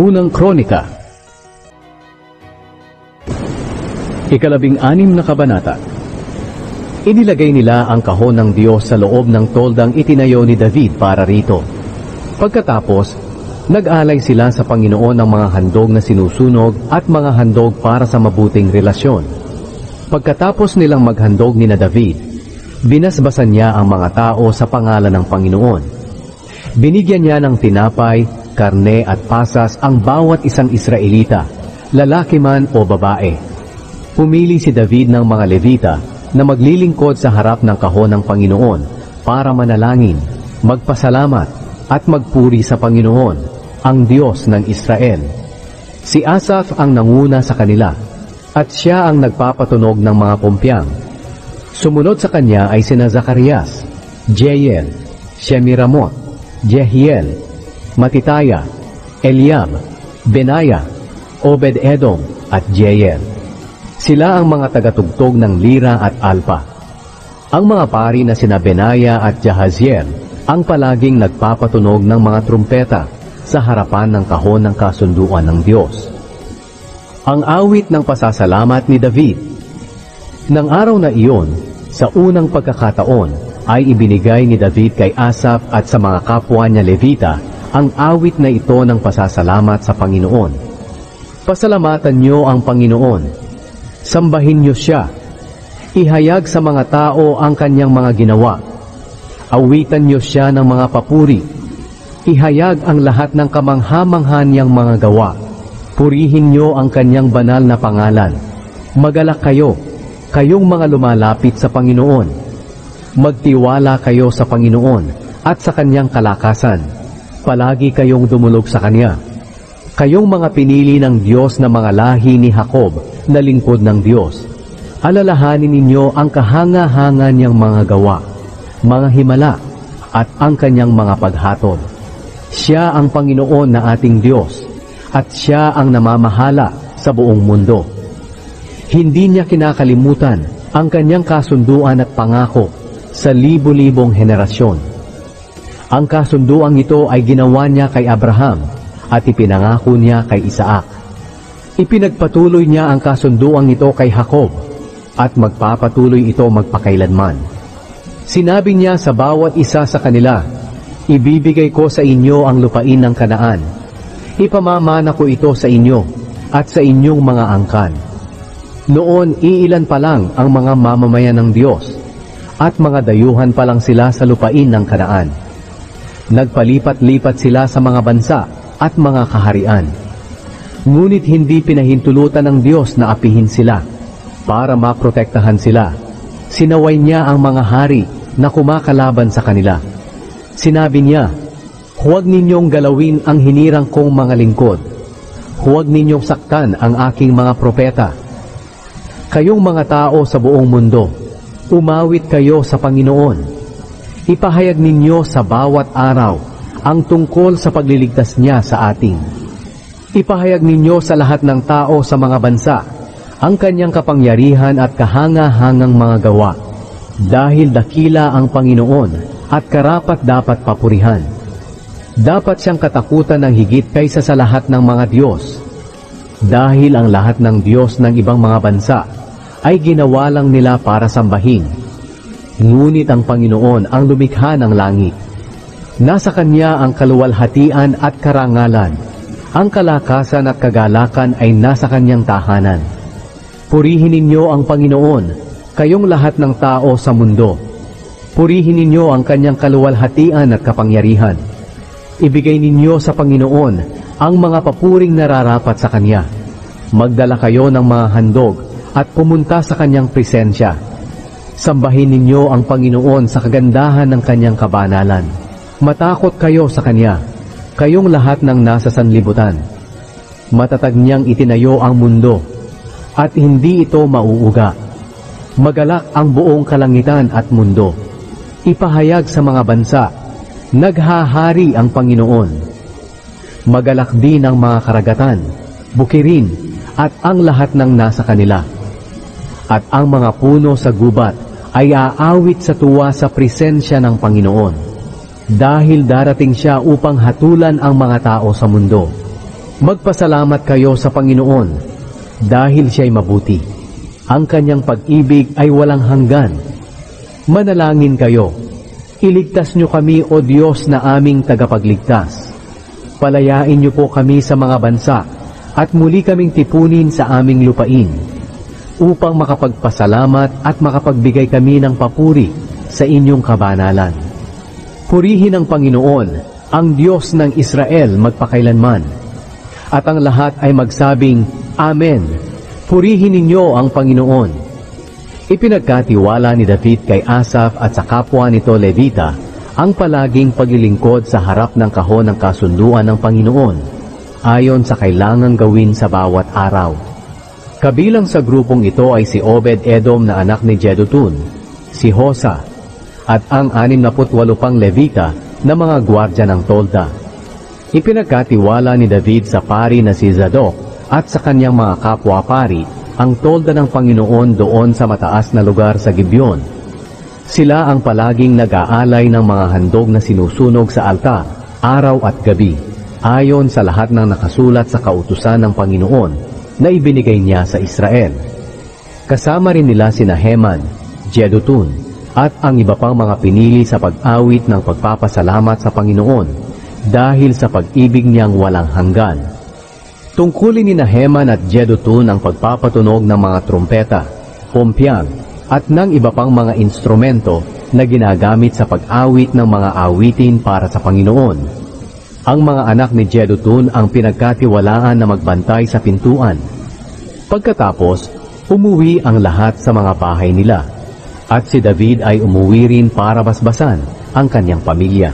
Unang Kronika Ikalabing anim na kabanata Inilagay nila ang kahon ng Diyos sa loob ng toldang itinayo ni David para rito. Pagkatapos, nag-alay sila sa Panginoon ng mga handog na sinusunog at mga handog para sa mabuting relasyon. Pagkatapos nilang maghandog ni na David, binasbasan niya ang mga tao sa pangalan ng Panginoon. Binigyan niya ng tinapay, karne at pasas ang bawat isang Israelita, lalaki man o babae. Pumili si David ng mga Levita na maglilingkod sa harap ng kahon ng Panginoon para manalangin, magpasalamat at magpuri sa Panginoon, ang Diyos ng Israel. Si Asaph ang nanguna sa kanila at siya ang nagpapatunog ng mga pumpyang. Sumunod sa kanya ay sina Zacarias, Jeiel, Shemiramot, Jehiel, Matitaya, Eliab, Benaya, Obed-Edom at Jeiel. Sila ang mga tagatugtog ng lira at alpa. Ang mga pari na sina Benaya at Jahaziel ang palaging nagpapatunog ng mga trumpeta sa harapan ng kahon ng kasunduan ng Diyos. Ang awit ng pasasalamat ni David. Nang araw na iyon, sa unang pagkakataon, ay ibinigay ni David kay Asaph at sa mga kapwa niya Levita ang awit na ito ng pasasalamat sa Panginoon. Pasalamatan niyo ang Panginoon Sambahin niyo siya. Ihayag sa mga tao ang kanyang mga ginawa. Awitan niyo siya ng mga papuri. Ihayag ang lahat ng kamangha-mangha niyang mga gawa. Purihin niyo ang kanyang banal na pangalan. Magalak kayo, kayong mga lumalapit sa Panginoon. Magtiwala kayo sa Panginoon at sa kanyang kalakasan. Palagi kayong dumulog sa kanya. Kayong mga pinili ng Diyos na mga lahi ni Jacob na lingkod ng Diyos. Alalahanin ninyo ang kahanga-hanga niyang mga gawa, mga himala, at ang kanyang mga paghatol. Siya ang Panginoon na ating Diyos, at siya ang namamahala sa buong mundo. Hindi niya kinakalimutan ang kanyang kasunduan at pangako sa libo-libong henerasyon. Ang kasunduang ito ay ginawa niya kay Abraham at ipinangako niya kay Isaac. Ipinagpatuloy niya ang kasunduang ito kay Jacob at magpapatuloy ito magpakailanman. Sinabi niya sa bawat isa sa kanila, Ibibigay ko sa inyo ang lupain ng kanaan. Ipamamana ko ito sa inyo at sa inyong mga angkan. Noon iilan pa lang ang mga mamamayan ng Diyos at mga dayuhan pa lang sila sa lupain ng kanaan. Nagpalipat-lipat sila sa mga bansa at mga kaharian. Ngunit hindi pinahintulutan ng Diyos na apihin sila para maprotektahan sila. Sinaway niya ang mga hari na kumakalaban sa kanila. Sinabi niya, Huwag ninyong galawin ang hinirang kong mga lingkod. Huwag ninyong saktan ang aking mga propeta. Kayong mga tao sa buong mundo, umawit kayo sa Panginoon. Ipahayag ninyo sa bawat araw ang tungkol sa pagliligtas niya sa ating. Ipahayag ninyo sa lahat ng tao sa mga bansa ang kanyang kapangyarihan at kahanga-hangang mga gawa, dahil dakila ang Panginoon at karapat dapat papurihan. Dapat siyang katakutan ng higit kaysa sa lahat ng mga Diyos, dahil ang lahat ng Diyos ng ibang mga bansa ay ginawa lang nila para sambahin. Ngunit ang Panginoon ang lumikha ng langit Nasa Kanya ang kaluwalhatian at karangalan. Ang kalakasan at kagalakan ay nasa Kanyang tahanan. Purihin ninyo ang Panginoon, kayong lahat ng tao sa mundo. Purihin ninyo ang Kanyang kaluwalhatian at kapangyarihan. Ibigay ninyo sa Panginoon ang mga papuring nararapat sa Kanya. Magdala kayo ng mga handog at pumunta sa Kanyang presensya. Sambahin ninyo ang Panginoon sa kagandahan ng Kanyang kabanalan. Matakot kayo sa Kanya, kayong lahat ng nasa sanlibutan. Matatag niyang itinayo ang mundo, at hindi ito mauuga. Magalak ang buong kalangitan at mundo. Ipahayag sa mga bansa, naghahari ang Panginoon. Magalak din ang mga karagatan, bukirin, at ang lahat ng nasa kanila. At ang mga puno sa gubat ay aawit sa tuwa sa presensya ng Panginoon dahil darating siya upang hatulan ang mga tao sa mundo. Magpasalamat kayo sa Panginoon dahil siya'y mabuti. Ang kanyang pag-ibig ay walang hanggan. Manalangin kayo. Iligtas niyo kami, O Diyos na aming tagapagligtas. Palayain niyo po kami sa mga bansa at muli kaming tipunin sa aming lupain upang makapagpasalamat at makapagbigay kami ng papuri sa inyong kabanalan. Purihin ang Panginoon, ang Diyos ng Israel magpakailanman. At ang lahat ay magsabing, Amen. Purihin ninyo ang Panginoon. Ipinagkatiwala ni David kay Asaph at sa kapwa nito Levita ang palaging paglilingkod sa harap ng kahon ng kasunduan ng Panginoon ayon sa kailangang gawin sa bawat araw. Kabilang sa grupong ito ay si Obed Edom na anak ni Jedutun, si Hosa, at ang 68 pang Levita na mga gwardya ng tolda. Ipinagkatiwala ni David sa pari na si Zadok at sa kanyang mga kapwa-pari ang tolda ng Panginoon doon sa mataas na lugar sa Gibeon. Sila ang palaging nag-aalay ng mga handog na sinusunog sa altar, araw at gabi, ayon sa lahat ng nakasulat sa kautusan ng Panginoon na ibinigay niya sa Israel. Kasama rin nila sina Heman, Jedutun, at ang iba pang mga pinili sa pag-awit ng pagpapasalamat sa Panginoon dahil sa pag-ibig niyang walang hanggan. Tungkulin ni Heman at Jedutun ang pagpapatunog ng mga trompeta, pumpyang, at ng iba pang mga instrumento na ginagamit sa pag-awit ng mga awitin para sa Panginoon. Ang mga anak ni Jedutun ang pinagkatiwalaan na magbantay sa pintuan. Pagkatapos, umuwi ang lahat sa mga bahay nila, at si David ay umuwi rin para basbasan ang kanyang pamilya.